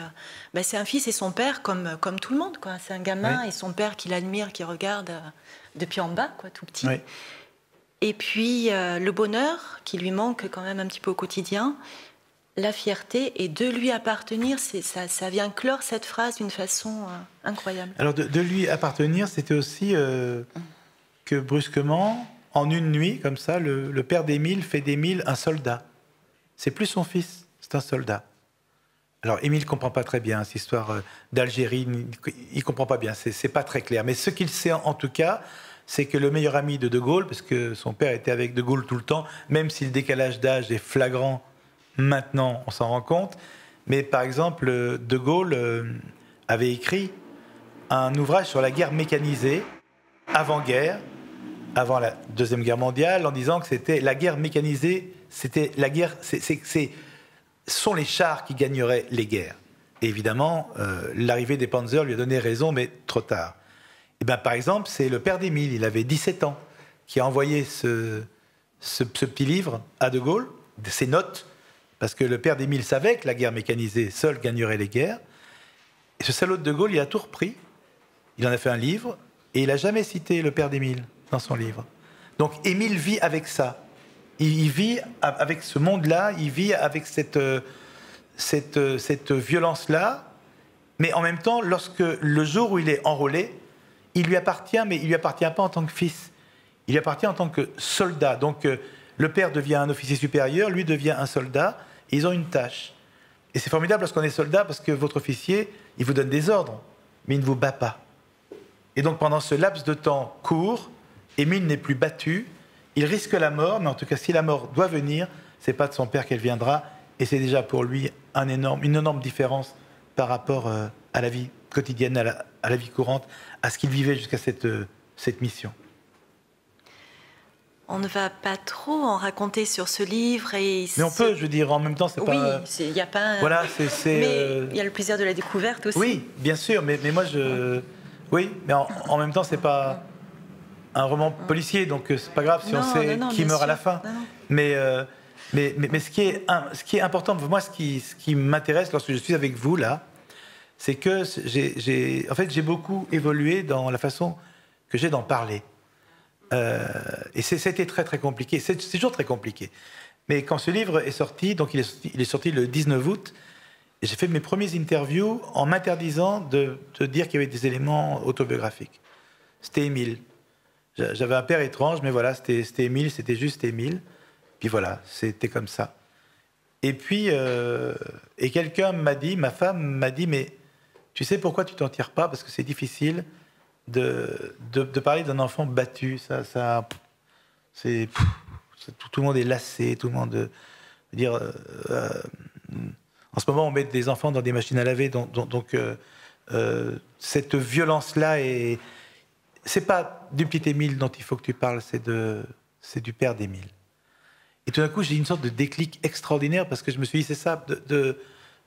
ben, c'est un fils et son père comme, comme tout le monde. Quoi. C'est un gamin et son père qui l'admire, qui regarde euh, depuis en bas, quoi, tout petit. Et puis euh, le bonheur qui lui manque quand même un petit peu au quotidien, la fierté et de lui appartenir, c'est, ça, ça vient clore cette phrase d'une façon euh, incroyable. Alors de, lui appartenir, c'était aussi que brusquement, en une nuit, comme ça, le, le père d'Émile fait d'Émile un soldat. C'est plus son fils, c'est un soldat. Alors, Émile comprend pas très bien cette histoire euh, d'Algérie, il comprend pas bien, c'est pas très clair. Mais ce qu'il sait en tout cas, c'est que le meilleur ami de De Gaulle, parce que son père était avec De Gaulle tout le temps, même si le décalage d'âge est flagrant maintenant, on s'en rend compte. Mais par exemple, De Gaulle euh, avait écrit un ouvrage sur la guerre mécanisée, avant-guerre, avant la Deuxième Guerre mondiale, en disant que c'était la guerre mécanisée c'était la guerre. C'est, ce sont les chars qui gagneraient les guerres. Et évidemment, euh, l'arrivée des Panzers lui a donné raison, mais trop tard. Et eh ben, par exemple, c'est le père d'Émile, il avait 17 ans, qui a envoyé ce, ce, petit livre à De Gaulle, ses notes, parce que le père d'Émile savait que la guerre mécanisée seule gagnerait les guerres. Et ce salaud de De Gaulle, il a tout repris, il en a fait un livre, et il n'a jamais cité le père d'Émile dans son livre. Donc Émile vit avec ça. Il vit avec ce monde-là, il vit avec cette, euh, cette, euh, cette violence-là, mais en même temps, lorsque le jour où il est enrôlé, il lui appartient, mais il lui appartient pas en tant que fils. Il lui appartient en tant que soldat. Donc euh, le père devient un officier supérieur, lui devient un soldat, ils ont une tâche. Et c'est formidable lorsqu'on est soldat parce que votre officier, il vous donne des ordres, mais il ne vous bat pas. Et donc pendant ce laps de temps court, Émile n'est plus battu, il risque la mort, mais en tout cas, si la mort doit venir, c'est pas de son père qu'elle viendra, et c'est déjà pour lui un énorme, une énorme différence par rapport euh, à la vie quotidienne, à la, vie courante, à ce qu'il vivait jusqu'à cette, euh, cette mission. On ne va pas trop en raconter sur ce livre. Et mais on peut, je veux dire, en même temps, c'est oui, pas. Oui, il n'y a pas. Voilà, c'est. Mais euh, il y a le plaisir de la découverte aussi. Oui, bien sûr, mais, mais moi, je. Oui, mais en, en même temps, c'est pas un roman policier, donc euh, c'est pas grave si on sait qui meurt à la fin. Mais, euh, mais, mais, mais, ce, qui est, ce qui est important, moi, ce qui, ce qui m'intéresse lorsque je suis avec vous là, c'est que j'ai, en fait, j'ai beaucoup évolué dans la façon que j'ai d'en parler. Euh, et c'était très très compliqué. C'est toujours très compliqué. Mais quand ce livre est sorti, donc il est sorti, il est sorti le 19 août, j'ai fait mes premières interviews en m'interdisant de, de, dire qu'il y avait des éléments autobiographiques. C'était Émile. J'avais un père étrange, mais voilà, c'était Émile, c'était juste Émile. Puis voilà, c'était comme ça. Et puis, euh, et quelqu'un m'a dit, ma femme m'a dit, mais tu sais pourquoi tu t'en tires pas? Parce que c'est difficile de, de, parler d'un enfant battu. Ça, c'est tout, le monde est lassé, tout le monde. dire, euh, euh, en ce moment, on met des enfants dans des machines à laver, donc cette violence-là est. C'est pas du petit Émile dont il faut que tu parles, c'est de, c'est du père d'Émile. Et tout d'un coup, j'ai une sorte de déclic extraordinaire parce que je me suis dit, c'est ça, de,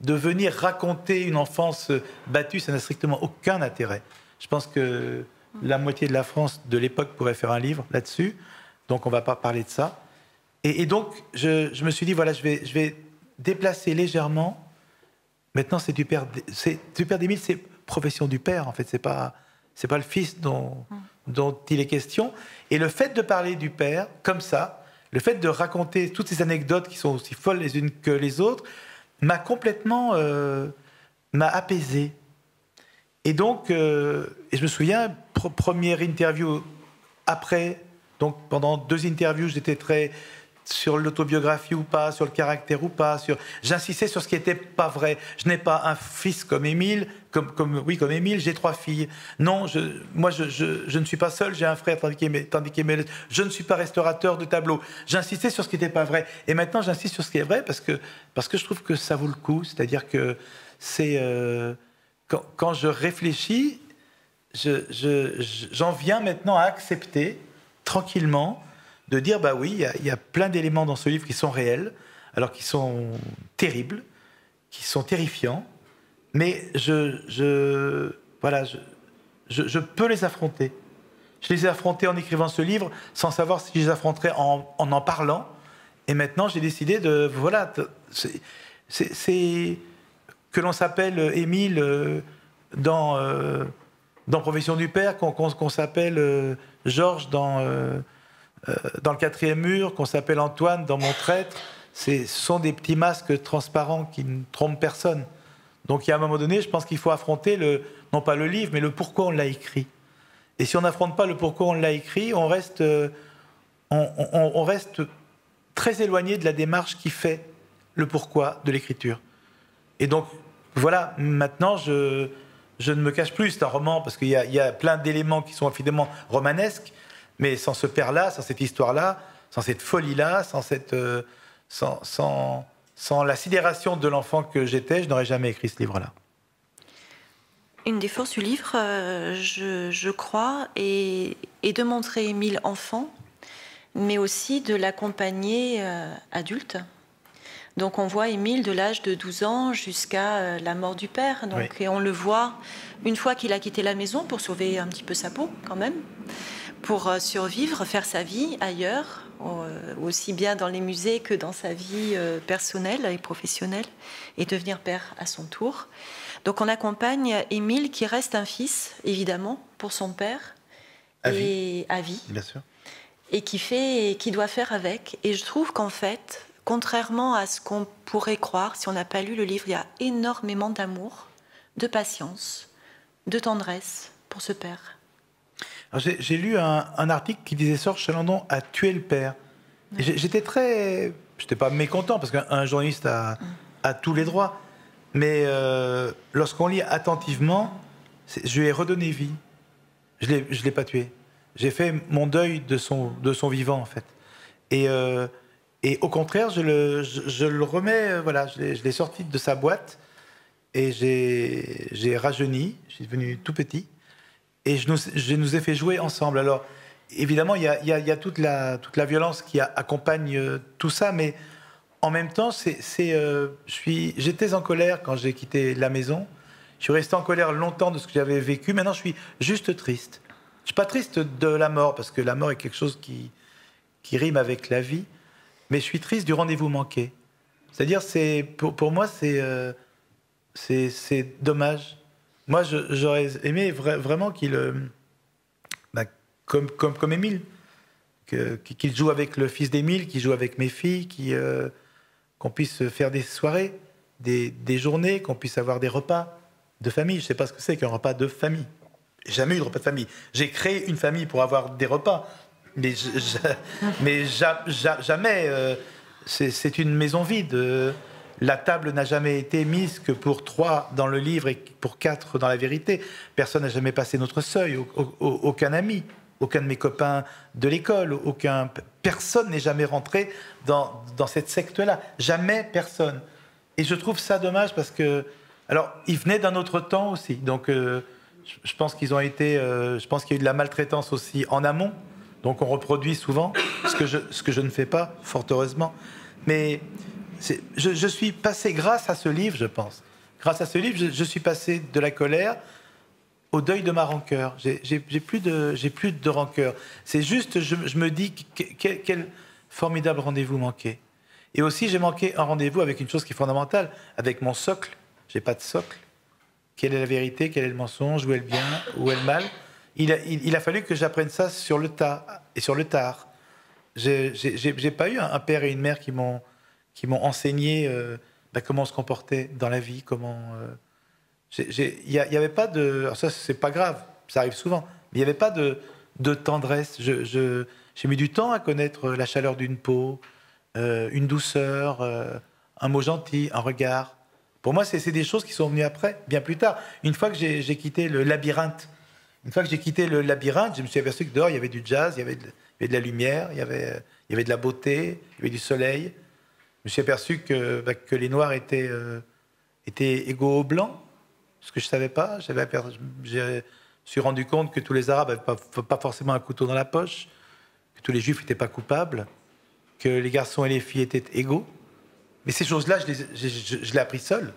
de, venir raconter une enfance battue, ça n'a strictement aucun intérêt. Je pense que la moitié de la France de l'époque pourrait faire un livre là-dessus, donc on ne va pas parler de ça. Et, donc, je, je, me suis dit, voilà, je vais, je vais déplacer légèrement. Maintenant, c'est du père, c'est du père d'Émile, c'est profession du père, en fait, c'est pas, c'est pas le fils dont, mm. dont il est question. Et le fait de parler du père comme ça, le fait de raconter toutes ces anecdotes qui sont aussi folles les unes que les autres m'a complètement euh, m'a apaisé. Et donc, euh, et je me souviens, première interview après, donc pendant deux interviews, j'étais très sur l'autobiographie ou pas, sur le caractère ou pas. Sur... J'insistais sur ce qui n'était pas vrai. Je n'ai pas un fils comme Émile, comme, oui, comme Émile, j'ai trois filles. Non, moi, je, je, ne suis pas seul, j'ai un frère, tandis qu'Émile, je ne suis pas restaurateur de tableaux. J'insistais sur ce qui n'était pas vrai. Et maintenant, j'insiste sur ce qui est vrai parce que, parce que je trouve que ça vaut le coup. C'est-à-dire que c'est. Euh, quand, quand, je réfléchis, j'en viens maintenant à accepter tranquillement de dire bah oui, il y, a plein d'éléments dans ce livre qui sont réels, alors qui sont terribles, qui sont terrifiants, mais je, voilà, je, peux les affronter. Je les ai affrontés en écrivant ce livre sans savoir si je les affronterais en en, parlant. Et maintenant, j'ai décidé de voilà, c'est que l'on s'appelle Émile euh, dans euh, dans Profession du Père, qu'on s'appelle euh, Georges dans dans le quatrième mur, qu'on s'appelle Antoine dans Mon traître, ce sont des petits masques transparents qui ne trompent personne. Donc il y a un moment donné, je pense qu'il faut affronter non pas le livre, mais le pourquoi on l'a écrit. Et si on n'affronte pas le pourquoi on l'a écrit, on reste, euh, on, reste très éloigné de la démarche qui fait le pourquoi de l'écriture. Et donc voilà, maintenant je, je ne me cache plus, c'est un roman parce qu'il y, y, a plein d'éléments qui sont évidemment romanesques, mais sans ce père-là, sans cette histoire-là, sans cette folie-là, sans, cette, euh, sans, sans, sans, la sidération de l'enfant que j'étais, je n'aurais jamais écrit ce livre-là. Une des forces du livre, euh, je, je, crois, est, est, de montrer Émile enfant, mais aussi de l'accompagner euh, adulte. Donc on voit Émile de l'âge de 12 ans jusqu'à la mort du père. Donc, Et on le voit une fois qu'il a quitté la maison pour sauver un petit peu sa peau quand même pour euh, survivre, faire sa vie ailleurs, euh, aussi bien dans les musées que dans sa vie euh, personnelle et professionnelle, et devenir père à son tour. Donc on accompagne Émile qui reste un fils, évidemment, pour son père, à et vie. à vie, bien sûr, et qui fait, et qui doit faire avec. Et je trouve qu'en fait, contrairement à ce qu'on pourrait croire, si on n'a pas lu le livre, il y a énormément d'amour, de patience, de tendresse pour ce père. J'ai lu un, article qui disait Serge Chalandon a tué le père. J'étais très. J'étais pas mécontent parce qu'un journaliste a, tous les droits. Mais euh, lorsqu'on lit attentivement, je lui ai redonné vie. Je ne l'ai pas tué. J'ai fait mon deuil de son, de son vivant, en fait. Et, euh, au contraire, je le, je, le remets, euh, voilà, je l'ai sorti de sa boîte et j'ai rajeuni. Je suis devenu tout petit et je nous, ai fait jouer ensemble. Alors, évidemment, il y a, toute, la, violence qui accompagne euh, tout ça, mais en même temps, euh, j'étais en colère quand j'ai quitté la maison. Je suis resté en colère longtemps de ce que j'avais vécu. Maintenant, je suis juste triste. Je suis pas triste de la mort, parce que la mort est quelque chose qui, rime avec la vie, mais je suis triste du rendez-vous manqué. C'est-à-dire, c'est, pour, moi, c'est, euh, dommage moi, j'aurais aimé vraiment qu'il, euh, bah, comme, comme, comme Émile, qu'il joue avec le fils d'Émile, qu'il joue avec mes filles, euh, qu'on puisse faire des soirées. des, des journées, qu'on puisse avoir des repas de famille. Je ne sais pas ce que c'est qu'un repas de famille. Jamais eu de repas de famille. J'ai créé une famille pour avoir des repas, mais, mais jamais. Euh, c'est une maison vide. La table n'a jamais été mise que pour trois dans le livre et pour quatre dans la vérité. Personne n'a jamais passé notre seuil, aucun ami, aucun de mes copains de l'école, personne n'est jamais rentré dans, dans cette secte-là. Jamais personne. Et je trouve ça dommage parce que, alors, ils venaient d'un autre temps aussi. Donc, euh, je pense qu'ils ont été, euh, je pense qu'il y a eu de la maltraitance aussi en amont. Donc, on reproduit souvent ce que je, ce que je ne fais pas, fort heureusement. Mais je, suis passé grâce à ce livre, je pense. Grâce à ce livre, je, suis passé de la colère au deuil de ma rancœur. J'ai plus de, plus de rancœur. C'est juste, je, me dis quel, quel formidable rendez-vous manqué. Et aussi, j'ai manqué un rendez-vous avec une chose qui est fondamentale, avec mon socle. J'ai pas de socle. Quelle est la vérité? Quel est le mensonge? Où est le bien? Où est le mal? Il a, il, a, fallu que j'apprenne ça sur le tas et sur le tard. J'ai pas eu un, père et une mère qui m'ont qui m'ont enseigné euh, bah, comment se comporter dans la vie, comment. Euh, il n'y avait pas de. Alors ça, c'est pas grave, ça arrive souvent. Il n'y avait pas de, tendresse. J'ai mis du temps à connaître la chaleur d'une peau, euh, une douceur, un mot gentil, un regard. Pour moi, c'est des choses qui sont venues après, bien plus tard. Une fois que j'ai quitté le labyrinthe, une fois que j'ai quitté le labyrinthe, je me suis aperçu que dehors, il y avait du jazz, il y avait de, il y avait de la lumière, il y avait, il y avait de la beauté, il y avait du soleil. Je me suis aperçu que, bah, les Noirs étaient, euh, étaient égaux aux Blancs, ce que je ne savais pas. Je me suis rendu compte que tous les Arabes n'avaient pas, forcément un couteau dans la poche, que tous les Juifs n'étaient pas coupables, que les garçons et les filles étaient égaux. Mais ces choses-là, je, je, l'ai appris seul.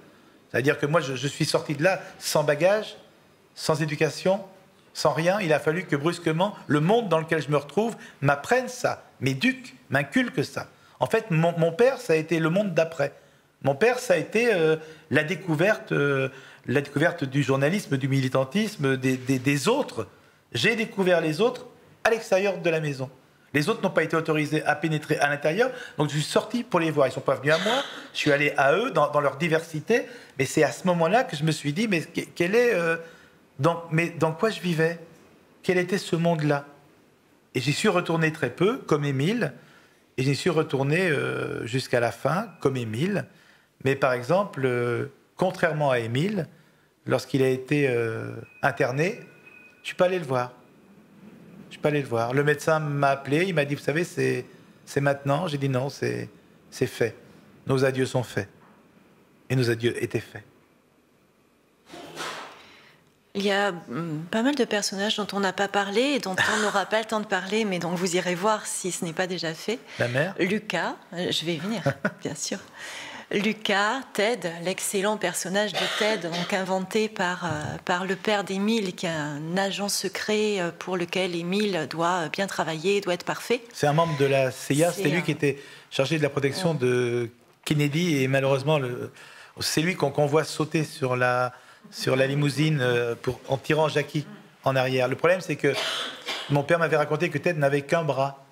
C'est-à-dire que moi, je, je suis sorti de là sans bagage, sans éducation, sans rien, il a fallu que brusquement, le monde dans lequel je me retrouve m'apprenne ça, m'éduque, m'inculque ça. En fait, mon, père, ça a été le monde d'après. Mon père, ça a été euh, la, découverte, euh, la découverte du journalisme, du militantisme, des, autres. J'ai découvert les autres à l'extérieur de la maison. Les autres n'ont pas été autorisés à pénétrer à l'intérieur, donc je suis sorti pour les voir. Ils ne sont pas venus à moi, je suis allé à eux dans, leur diversité, mais c'est à ce moment-là que je me suis dit, mais quel est... Euh, mais dans quoi je vivais? Quel était ce monde-là? Et j'y suis retourné très peu, comme Émile, et j'y suis retourné euh, jusqu'à la fin, comme Émile. Mais par exemple, euh, contrairement à Émile, lorsqu'il a été euh, interné, je suis pas allé le voir. Je suis pas allé le voir. Le médecin m'a appelé, il m'a dit, vous savez, c'est, maintenant. J'ai dit non, c'est fait. Nos adieux sont faits. Et nos adieux étaient faits. Il y a hum, pas mal de personnages dont on n'a pas parlé et dont on n'aura pas le temps de parler, mais dont vous irez voir si ce n'est pas déjà fait. La mère? Lucas, euh, je vais y venir, bien sûr. Lucas, Ted, l'excellent personnage de Ted, donc inventé par, euh, par le père d'Émile, qui est un agent secret euh, pour lequel Émile doit bien travailler, doit être parfait. C'est un membre de la CIA, c'était lui qui était chargé de la protection de Kennedy, et malheureusement, c'est lui qu'on voit sauter sur la, sur la limousine euh, en tirant Jackie en arrière. Le problème, c'est que mon père m'avait raconté que Ted n'avait qu'un bras.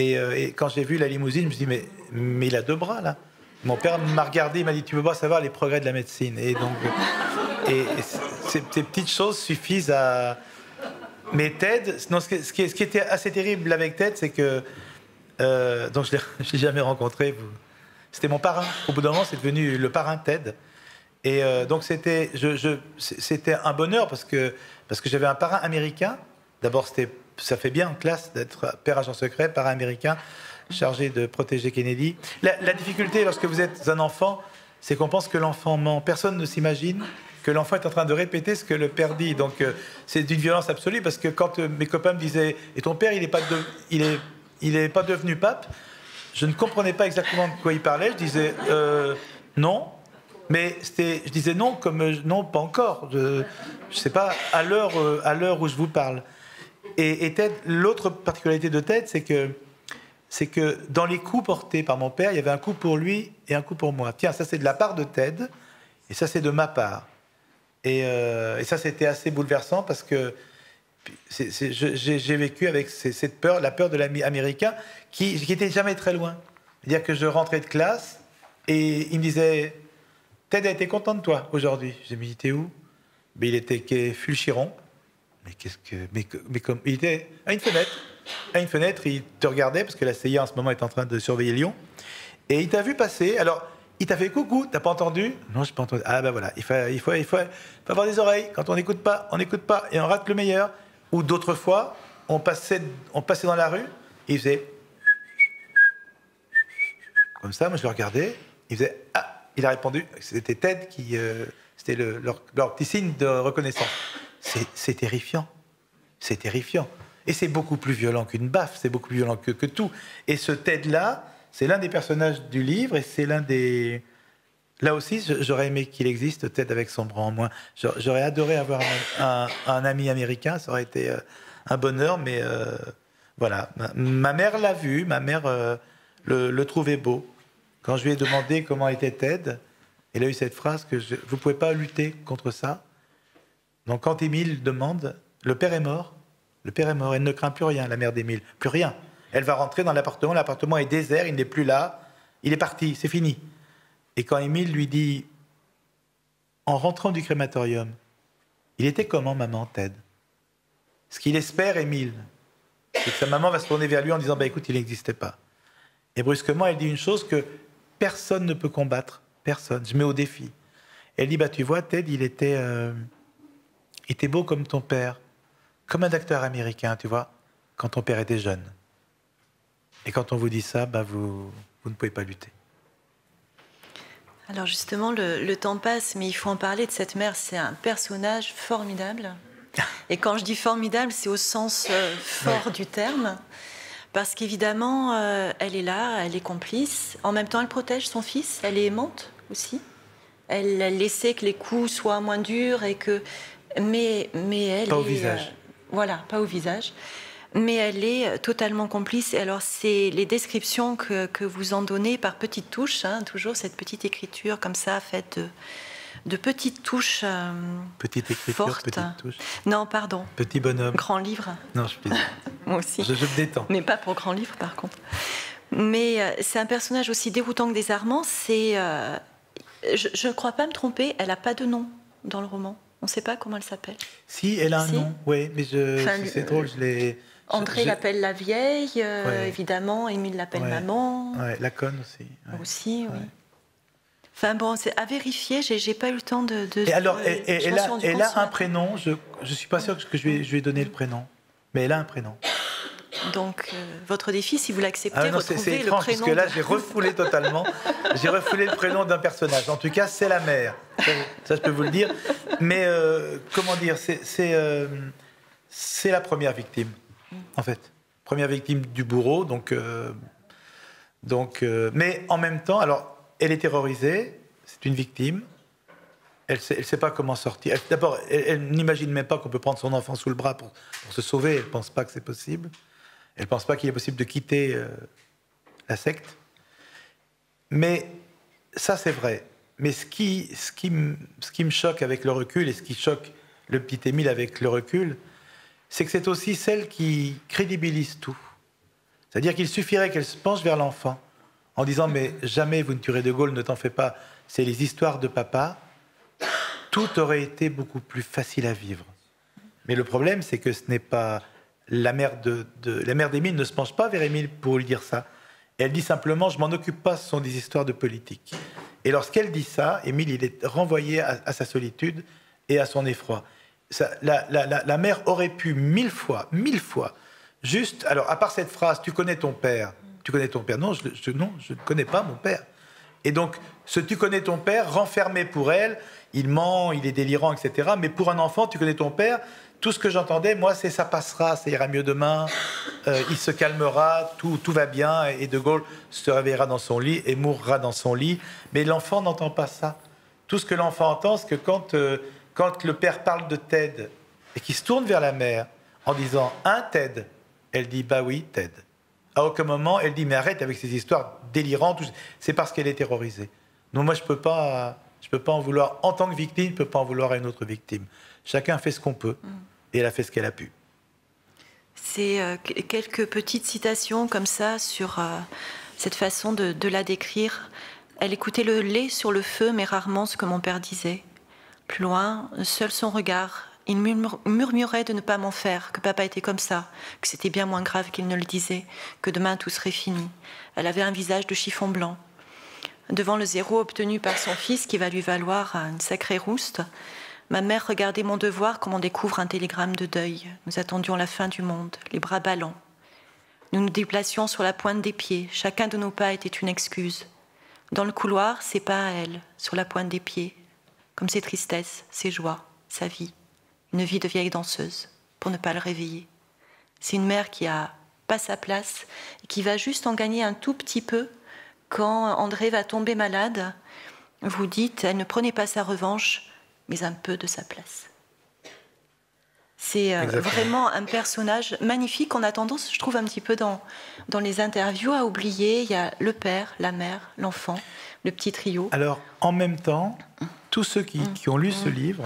Euh, et, quand j'ai vu la limousine, je me suis dit, mais, il a deux bras, là. Mon père m'a regardé, il m'a dit, tu veux pas savoir les progrès de la médecine. Et donc, et, ces, petites choses suffisent à... Mais Ted, non, ce, qui, était assez terrible avec Ted, c'est que... Euh, donc je ne l'ai jamais rencontré. C'était mon parrain. Au bout d'un moment, c'est devenu le parrain Ted. Et euh, donc c'était, un bonheur parce que, parce que j'avais un parrain américain. D'abord, c'était, ça fait bien en classe d'être père agent secret, parrain américain, chargé de protéger Kennedy. La, difficulté lorsque vous êtes un enfant, c'est qu'on pense que l'enfant ment. Personne ne s'imagine que l'enfant est en train de répéter ce que le père dit. Donc euh, c'est d'une violence absolue parce que quand euh, mes copains me disaient et ton père il n'est pas il est il est pas devenu pape, je ne comprenais pas exactement de quoi il parlait. Je disais non. Mais je disais non comme euh, non, pas encore. Je ne sais pas à l'heure euh, où je vous parle. Et, l'autre particularité de Ted, c'est que c'est que dans les coups portés par mon père, il y avait un coup pour lui et un coup pour moi. Tiens, ça c'est de la part de Ted et ça c'est de ma part. Et, euh, ça c'était assez bouleversant parce que j'ai vécu avec cette peur, la peur de l'ami américain qui, qui était jamais très loin. C'est-à-dire que je rentrais de classe et il me disait Ted a été content de toi aujourd'hui. J'ai dit, t'es où? Mais Il était quai Fulchiron. Mais qu'est-ce que. Mais, mais comme. Il était à une fenêtre. À une fenêtre, il te regardait, parce que la CIA en ce moment est en train de surveiller Lyon. Et il t'a vu passer. Alors, il t'a fait coucou, t'as pas entendu? Non, j'ai pas entendu. Ah ben voilà, il faut, il faut, il faut, avoir des oreilles. Quand on n'écoute pas, on n'écoute pas et on rate le meilleur. Ou d'autres fois, on passait, on passait dans la rue, il faisait comme ça. Moi, je le regardais. Il faisait ah. Il a répondu. C'était Ted qui, euh, c'était le, leur, petit signe de reconnaissance. C'est terrifiant. C'est terrifiant. Et c'est beaucoup plus violent qu'une baffe. C'est beaucoup plus violent que, tout. Et ce Ted là c'est l'un des personnages du livre et c'est l'un des. Là aussi, j'aurais aimé qu'il existe, peut-être avec son bras en moins. J'aurais adoré avoir un, ami américain, ça aurait été euh, un bonheur, mais euh, voilà. Ma, mère l'a vu, ma mère le, trouvait beau. Quand je lui ai demandé comment était Ted, elle a eu cette phrase que vous ne pouvez pas lutter contre ça. Donc quand Émile demande, le père est mort, le père est mort, elle ne craint plus rien, la mère d'Émile, plus rien. Elle va rentrer dans l'appartement, l'appartement est désert, il n'est plus là, il est parti, c'est fini. Et quand Émile lui dit, en rentrant du crématorium, il était comment, maman, Ted? Ce qu'il espère, Émile, c'est que sa maman va se tourner vers lui en disant, bah écoute, il n'existait pas. Et brusquement, elle dit une chose que personne ne peut combattre, personne. Je mets au défi. Elle dit, bah tu vois, Ted, il était, euh, il était beau comme ton père, comme un acteur américain, tu vois, quand ton père était jeune. Et quand on vous dit ça, bah vous, vous ne pouvez pas lutter. Alors justement, le, temps passe, mais il faut en parler de cette mère. C'est un personnage formidable. Et quand je dis formidable, c'est au sens euh, fort du terme. Parce qu'évidemment, euh, elle est là, elle est complice. En même temps, elle protège son fils, elle est aimante aussi. Elle, elle laissait que les coups soient moins durs et que. Mais, mais elle. Pas au visage. Euh, voilà, pas au visage mais elle est totalement complice. Et alors, c'est les descriptions que, que, vous en donnez par petites touches, hein, toujours cette petite écriture comme ça, faite de, petites touches. Euh, petite écriture, fortes. petite touche. Non, pardon. Petit bonhomme. Grand livre. Non, je plaisante. Moi aussi. Je, je, me détends. Mais pas pour grand livre, par contre. Mais euh, c'est un personnage aussi déroutant que désarmant. C'est, euh, je ne crois pas me tromper, elle n'a pas de nom dans le roman. On ne sait pas comment elle s'appelle. Si, elle a un nom, oui, mais je, c'est drôle, je l'ai. André l'appelle la vieille, euh, évidemment. Émile l'appelle maman. Ouais, la conne aussi. Aussi, oui. Enfin bon, c'est à vérifier. J'ai pas eu le temps de. et alors, elle, a, un prénom? Je ne suis pas sûr que je lui, je ai donné le prénom, mais elle a un prénom. Donc, euh, votre défi, si vous l'acceptez, ah retrouvez le prénom. Parce que là, j'ai refoulé totalement. j'ai refoulé le prénom d'un personnage. En tout cas, c'est la mère. Ça, je peux vous le dire. Mais euh, comment dire C'est la première victime en fait. Première victime du bourreau, donc. Euh, donc euh, mais en même temps, alors, elle est terrorisée, c'est une victime. Elle ne sait, pas comment sortir. D'abord, elle, n'imagine même pas qu'on peut prendre son enfant sous le bras pour, se sauver. Elle ne pense pas que c'est possible. Elle ne pense pas qu'il est possible de quitter euh, la secte. Mais ça, c'est vrai. Mais ce qui, me choque avec le recul et ce qui choque le petit Émile avec le recul, c'est que c'est aussi celle qui crédibilise tout. C'est-à-dire qu'il suffirait qu'elle se penche vers l'enfant en disant Mais jamais vous ne tuerez de Gaulle, ne t'en fais pas, c'est les histoires de papa. Tout aurait été beaucoup plus facile à vivre. Mais le problème, c'est que ce n'est pas. La mère de, la mère d'Émile ne se penche pas vers Émile pour lui dire ça. Elle dit simplement Je m'en occupe pas, ce sont des histoires de politique. Et lorsqu'elle dit ça, Émile, il est renvoyé à sa solitude et à son effroi la, mère aurait pu mille fois, mille fois, juste. Alors, à part cette phrase, tu connais ton père, tu connais ton père. Non, je, non, je ne connais pas mon père. Et donc, ce tu connais ton père, renfermé pour elle, il ment, il est délirant, etc. Mais pour un enfant, tu connais ton père. Tout ce que j'entendais, moi, c'est ça passera, ça ira mieux demain, euh, il se calmera, tout, tout va bien, et De Gaulle se réveillera dans son lit et mourra dans son lit. Mais l'enfant n'entend pas ça. Tout ce que l'enfant entend, c'est que quand euh, quand le père parle de Ted et qu'il se tourne vers la mère en disant un Ted, elle dit bah oui, Ted. À aucun moment, elle dit mais arrête avec ces histoires délirantes. C'est parce qu'elle est terrorisée. Non, moi je peux pas, je peux pas en vouloir en tant que victime, je peux pas en vouloir à une autre victime. Chacun fait ce qu'on peut et elle a fait ce qu'elle a pu. C'est euh, quelques petites citations comme ça sur euh, cette façon de, la décrire. Elle écoutait le lait sur le feu, mais rarement ce que mon père disait. Plus loin, seul son regard. Il murmurait de ne pas m'en faire, que papa était comme ça, que c'était bien moins grave qu'il ne le disait, que demain tout serait fini. Elle avait un visage de chiffon blanc. Devant le zéro obtenu par son fils, qui va lui valoir une sacrée rouste, ma mère regardait mon devoir comme on découvre un télégramme de deuil. Nous attendions la fin du monde, les bras ballants. Nous nous déplacions sur la pointe des pieds. Chacun de nos pas était une excuse. Dans le couloir, ses pas à elle, sur la pointe des pieds, comme ses tristesses, ses joies, sa vie. Une vie de vieille danseuse, pour ne pas le réveiller. C'est une mère qui a pas sa place et qui va juste en gagner un tout petit peu quand André va tomber malade. Vous dites, elle ne prenait pas sa revanche, mais un peu de sa place. C'est euh, vraiment un personnage magnifique. On a tendance, je trouve, un petit peu dans, dans les interviews à oublier. Il y a le père, la mère, l'enfant, le petit trio. Alors, en même temps, tous ceux qui, qui ont lu ce livre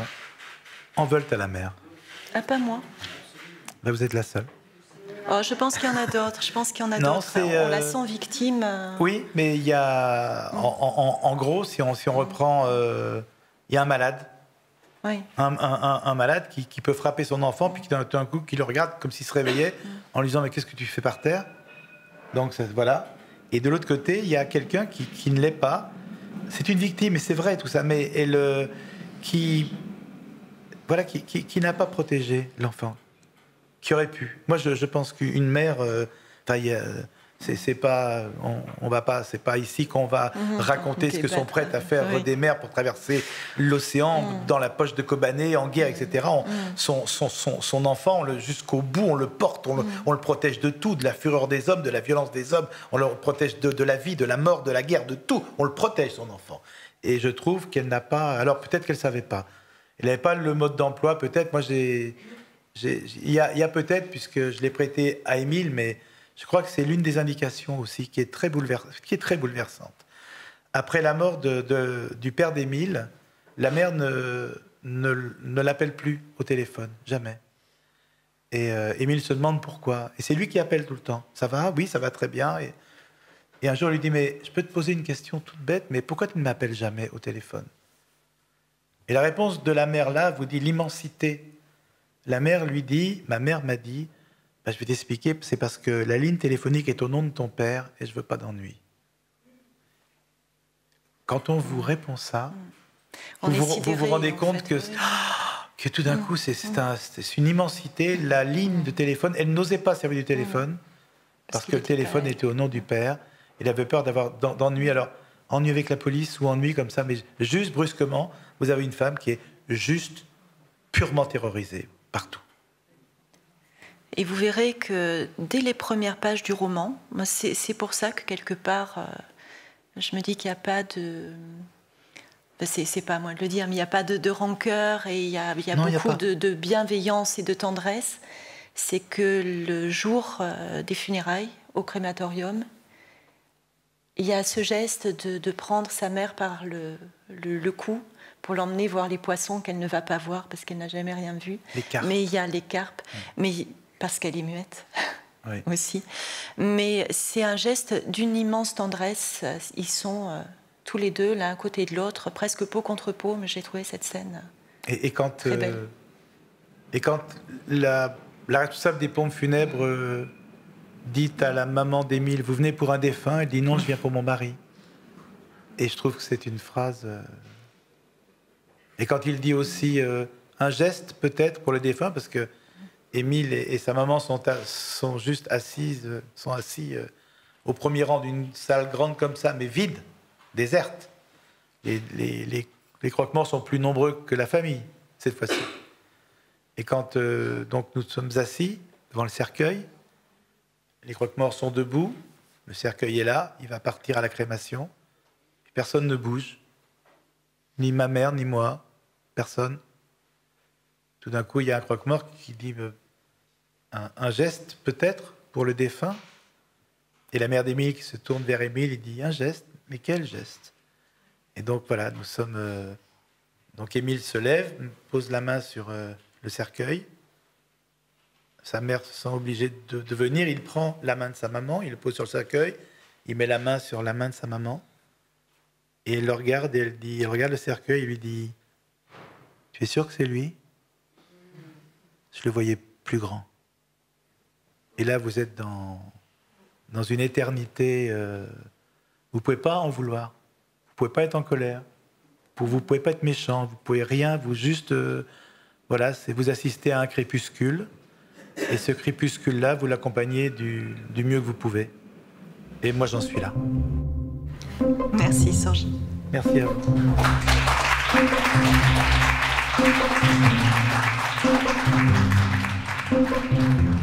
en veulent à la mère. Ah, pas moi. Ben, vous êtes la seule. Oh, je pense qu'il y en a d'autres. Je pense qu'il y en a d'autres. On la euh, sent victime. Euh. Oui, mais il y a, en, en, gros, si on, si on reprend, il y a un malade un, malade qui, peut frapper son enfant, puis qui d'un coup, qui le regarde comme s'il se réveillait, en lui disant Mais qu'est-ce que tu fais par terre? Donc voilà. Et de l'autre côté, il y a quelqu'un qui, ne l'est pas. C'est une victime, et c'est vrai tout ça, mais elle, qui, voilà, qui, n'a pas protégé l'enfant, qui aurait pu. Moi, je, pense qu'une mère, euh, c'est pas, on, va pas, c'est pas ici qu'on va mhm. raconter ce que sont prêtes à faire des mères pour traverser l'océan mhm. dans la poche de Kobané, en guerre, etc. Mhm. son, son, son, enfant, jusqu'au bout, on le porte, on le, on le, protège de tout, de la fureur des hommes, de la violence des hommes, on le protège de, de la vie, de la mort, de la guerre, de tout. On le protège, son enfant. Et je trouve qu'elle n'a pas. Alors peut-être qu'elle savait pas. Elle n'avait pas le mode d'emploi. Peut-être. Moi, j'ai. Il y a, peut-être, puisque je l'ai prêté à Émile, mais je crois que c'est l'une des indications aussi qui est très, bouleversante. Après la mort du père d'Émile, la mère ne, ne, l'appelle plus au téléphone, jamais. Et euh, Émile se demande pourquoi. Et c'est lui qui appelle tout le temps. Ça va? Oui, ça va très bien. Et, et un jour, il lui dit, mais je peux te poser une question toute bête, mais pourquoi tu ne m'appelles jamais au téléphone? Et la réponse de la mère là vous dit l'immensité. La mère lui dit, ma mère m'a dit, bah, je vais t'expliquer, c'est parce que la ligne téléphonique est au nom de ton père et je veux pas d'ennui. Quand on vous répond ça, vous, vous, rendez compte que, que tout d'un mm. coup, c'est une immensité. La ligne de téléphone, elle n'osait pas servir du téléphone mm. parce, que le téléphone était au nom du père. Il avait peur d'avoir d'ennui. Alors, ennui avec la police ou ennui comme ça, mais juste brusquement, vous avez une femme qui est juste purement terrorisée partout. Et vous verrez que dès les premières pages du roman, c'est pour ça que quelque part, euh, je me dis qu'il n'y a pas de. c'est pas à moi de le dire, mais il n'y a pas de, rancœur et il y a, beaucoup de, bienveillance et de tendresse. C'est que le jour euh, des funérailles au crématorium, il y a ce geste de, prendre sa mère par le, le, cou pour l'emmener voir les poissons qu'elle ne va pas voir parce qu'elle n'a jamais rien vu. Les carpes. Mais il y a les carpes. Mais parce qu'elle est muette aussi. Mais c'est un geste d'une immense tendresse. Ils sont euh, tous les deux l'un à côté de l'autre, presque peau contre peau, mais j'ai trouvé cette scène et, quand, très belle. Euh, et quand la, la, responsable des pompes funèbres euh, dit à la maman d'Émile, vous venez pour un défunt, elle dit non, je viens pour mon mari. Et je trouve que c'est une phrase... Et quand il dit aussi un geste peut-être pour le défunt, parce que Émile et, sa maman sont, juste assises, sont assis euh, au premier rang d'une salle grande comme ça, mais vide, déserte. Les, les, les, sont plus nombreux que la famille cette fois-ci. Et quand euh, donc nous sommes assis devant le cercueil, les croque-morts sont debout, le cercueil est là, il va partir à la crémation, personne ne bouge, ni ma mère, ni moi, personne. Tout d'un coup, il y a un croque-mort qui dit euh, un, geste peut-être pour le défunt. Et la mère d'Émile qui se tourne vers Émile, il dit un geste, mais quel geste? Et donc voilà, nous sommes. Euh, donc Émile se lève, pose la main sur euh, le cercueil. Sa mère se sent obligée de, venir. Il prend la main de sa maman, il le pose sur le cercueil, il met la main sur la main de sa maman. Et elle le regarde et elle dit, regarde le cercueil lui dit, tu es sûr que c'est lui? Je le voyais plus grand. Et là, vous êtes dans, dans une éternité. euh, vous pouvez pas en vouloir. Vous pouvez pas être en colère. Vous, vous pouvez pas être méchant. Vous pouvez rien. Vous juste, euh, voilà, c'est vous assistez à un crépuscule. Et ce crépuscule-là, vous l'accompagnez du, du mieux que vous pouvez. Et moi, j'en suis là. Merci, Sorgi. Merci à vous. Thank you.